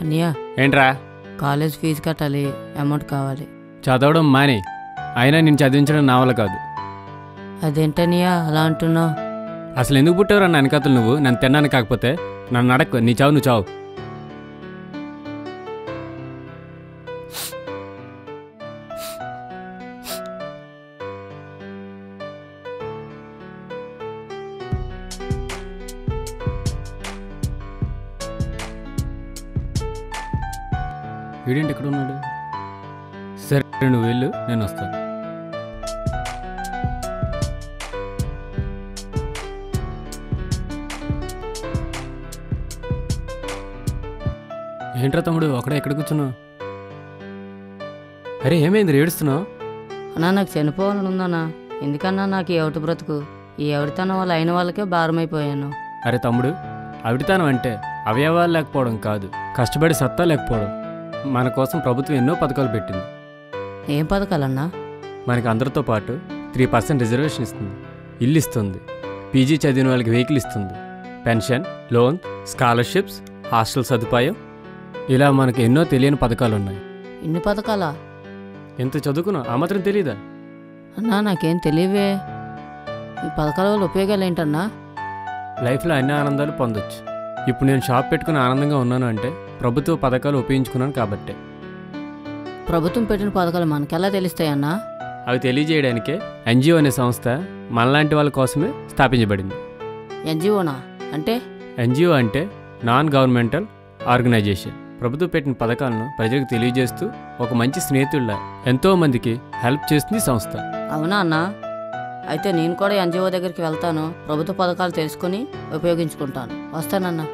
అన్నయ్య. ఏంట్రా? College fee కట్టాలి అమౌంట్ కావాలి. చదవడం మాని. అయినా నేను చదివించడం నా వల్ల కాదు. అదేంటన్నయ్య అలా అంటున్నావు? అసలు ఎందుకు పుట్టావురా నా వెనకతలు నువ్వు? నన్ను తిన్నాను కాకపోతే నన్ను అడక్కు నీ చావు నువ్వు చావు. వీడేంటి ఎక్కడ ఉన్నాడు? సరే నువ్వు వెళ్ళు నేను వస్తాను. ఏంట్రా తమ్ముడు అక్కడే ఎక్కడ కూర్చున్నావు? అరే ఏమైంది ఏడుస్తున్నావు? అన్నా నాకు చనిపోవాలని ఉందన్నా. ఎందుకన్నా నాకు ఈ ఎవటి బ్రతుకు? ఈ ఎవరితనం వల్ల అయిన వాళ్ళకే భారమైపోయాను. అరే తమ్ముడు అవిటితనం అంటే అవయవాలు లేకపోవడం కాదు కష్టపడి సత్తా లేకపోవడం. మన కోసం ప్రభుత్వం ఎన్నో పథకాలు పెట్టింది. ఏం పథకాలన్నా? మనకి అందరితో పాటు త్రీ పర్సెంట్ రిజర్వేషన్ ఇస్తుంది. ఇల్లు ఇస్తుంది. పీజీ చదివిన వాళ్ళకి వెహికల్ ఇస్తుంది. పెన్షన్ లోన్ స్కాలర్షిప్స్ హాస్టల్ సదుపాయం. ఇలా మనకి ఎన్నో తెలియని పథకాలు ఉన్నాయి ఇన్ని పథకాలా? ఎంత చదువుకున్నా? ఆ మాత్రం తెలీదా? అన్నా నాకేం తెలియవే. ఈ పథకాల వల్ల ఉపయోగాలు ఏంటన్నా? లైఫ్లో అన్ని ఆనందాలు పొందొచ్చు. ఇప్పుడు నేను షాప్ పెట్టుకుని ఆనందంగా ఉన్నాను అంటే ప్రభుత్వ పథకాలు ఉపయోగించుకున్నాను కాబట్టే. ప్రభుత్వం పెట్టిన పథకాలు మనకెలా తెలుస్తాయన్నా అవి తెలియజేయడానికే ఎన్జిఓ అనే సంస్థ మనలాంటి వాళ్ళ కోసమే స్థాపించబడింది. ఎన్జిఓనా? అంటే? ఎన్జిఓ అంటే నాన్ గవర్నమెంటల్ ఆర్గనైజేషన్. ప్రభుత్వం పెట్టిన పథకాలను ప్రజలకు తెలియజేస్తూ ఒక మంచి స్నేహితుళ్ళ ఎంతో మందికి హెల్ప్ చేస్తుంది సంస్థ. అవునా అన్నా? అయితే నేను కూడా ఎన్జిఓ దగ్గరికి వెళ్తాను ప్రభుత్వ పథకాలు తెలుసుకొని ఉపయోగించుకుంటాను. వస్తానన్నా.